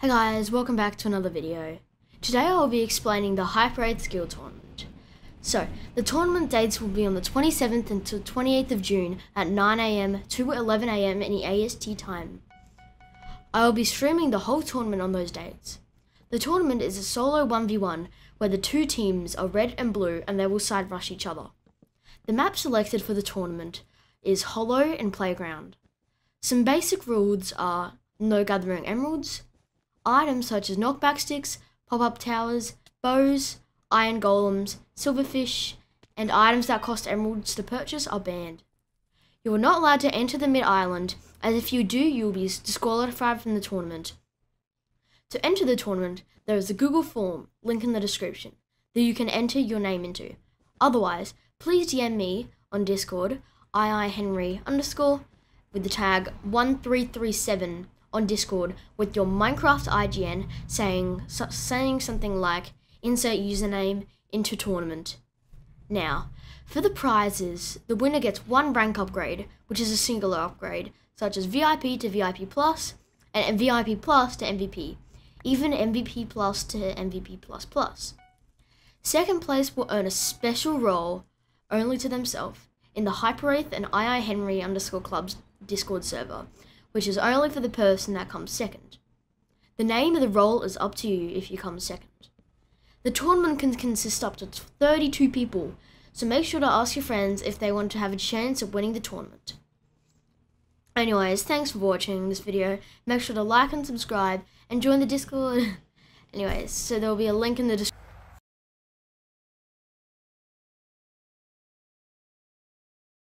Hey guys, welcome back to another video. Today I will be explaining the HyperWraith Skill Tournament. So, the tournament dates will be on the 27th until 28th of June at 9am to 11am in the AST time. I will be streaming the whole tournament on those dates. The tournament is a solo 1v1 where the two teams are red and blue and they will side rush each other. The map selected for the tournament is Hollow and Playground. Some basic rules are no gathering emeralds, items such as knockback sticks, pop-up towers, bows, iron golems, silverfish, and items that cost emeralds to purchase are banned. You are not allowed to enter the mid-island, as if you do, you will be disqualified from the tournament. To enter the tournament, there is a Google form, link in the description, that you can enter your name into. Otherwise, please DM me on Discord, iihenri underscore, with the tag 1337 on Discord with your Minecraft IGN saying saying something like insert username into tournament. Now, for the prizes, the winner gets one rank upgrade, which is a singular upgrade, such as VIP to VIP Plus and VIP Plus to MVP, even MVP Plus to MVP Plus Plus. Second place will earn a special role only to themselves in the Hyperwraith and iihenri underscore club's Discord server, which is only for the person that comes second. The name of the role is up to you if you come second. The tournament can consist up to 32 people, so make sure to ask your friends if they want to have a chance of winning the tournament. Anyways, thanks for watching this video. Make sure to like and subscribe and join the Discord. Anyways, so there will be a link in the description.